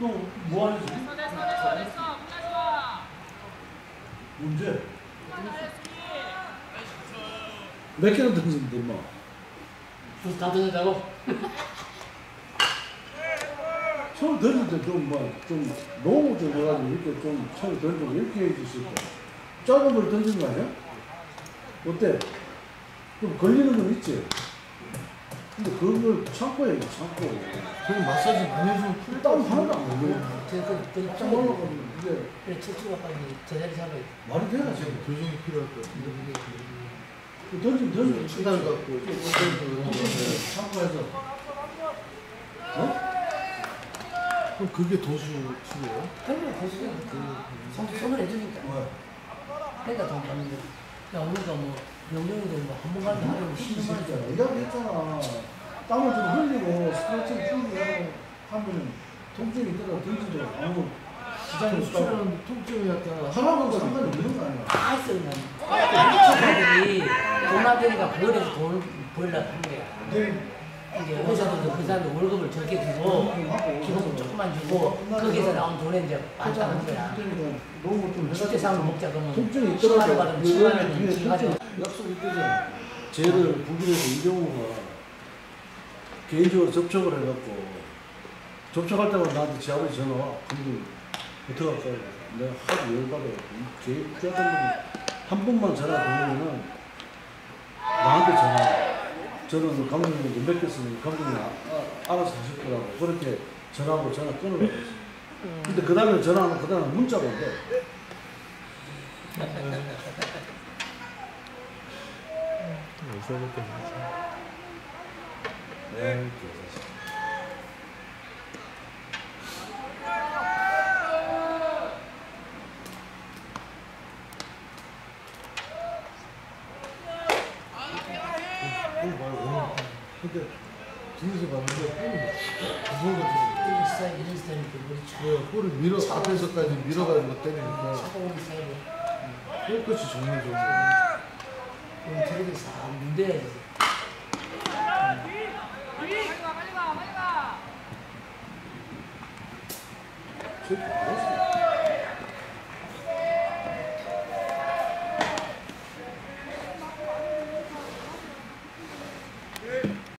너뭐 하는지? 됐어 됐어 됐어 끝나지 마 문제? 몇 개나 던지는데 뭐? 다 던졌다고? 처음 던질 때좀 뭐, 좀 너무 좀 해가지고 이렇게 좀 처음 던지고 이렇게 해주실 때 작은 걸 던지는 거 아니야? 어때? 좀 걸리는 건 있지? 근데 그걸 참고 해야지, 참고. 저기 마사지 많이 해주면 풀땀 하나도 안 걸려. 그, 그, 땀 그, 올라가면 이게 그래, 척추가 빨리 제자리 잡아야 돼. 말이 되나, 지금? 교정이 필요할 거야. 그 던지면 던지면 추달 갖고 좀 참고해서. 어? 그럼 그게 도수 치료예요? 그러면 손, 손을 해주니까. 뭐, 그러니까 돈 받는 거지. 야, 우리가 뭐, 명령이도 뭐한번 가는데 하루에 10만 원 진짜 줘. 내가 그랬잖아. 땀을 좀 흘리고 스트레칭 풀고 하면 통증이 있더라도 던지도 아무 지장이 없다고. 수술은 통증이 약간 하나하고 상관이 없는 거 아니야. 다 있어요, 나는. 미친놈들이 돈 받으니까 벌에서 돈을 벌려고 한 거야. 근데 이제 의사들도 그 사람들 월급을 적게 주고, 기본 조금만 주고, 거기서 나온 돈에 이제 반짝하는 거야. 너무 좀 실제 상을 먹자 그러면 통증이 10만 원 있더라도 받으면 7만 원은 뒤에 지가 통증 약속 있대잖아. 쟤를 북일에서 이경호가 개인적으로 접촉을 해갖고 접촉할 때마다 나한테 제 아버지 전화 와. 근데 어떡할까? 내가 하도 열받아갖고 개 같은 한 번만 전화 걸으면은 나한테 전화 저는 감독님한테 맡겼으니 감독님이 아, 아, 알아서 하실 거라고 그렇게 전화하고 전화 끊으라고 했어. 근데 그 다음에 전화하면 그 다음에 문자가 온대. 네. 뿔말 고 근데 뒤에서 봤는데. 뿔끝이 정말 좋은 거야 그럼 저렇게 싹 문대야지. Que